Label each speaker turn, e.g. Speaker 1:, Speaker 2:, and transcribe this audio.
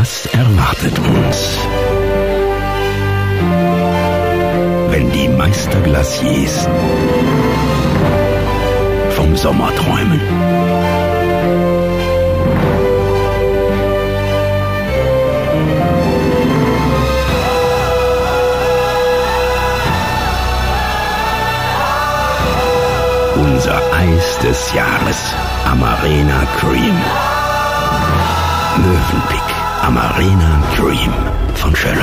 Speaker 1: Was erwartet uns, wenn die Meisterglaciers vom Sommer träumen? Unser Eis des Jahres, Amarena Cream. Mövenpick, Amarena Cream von Schöller.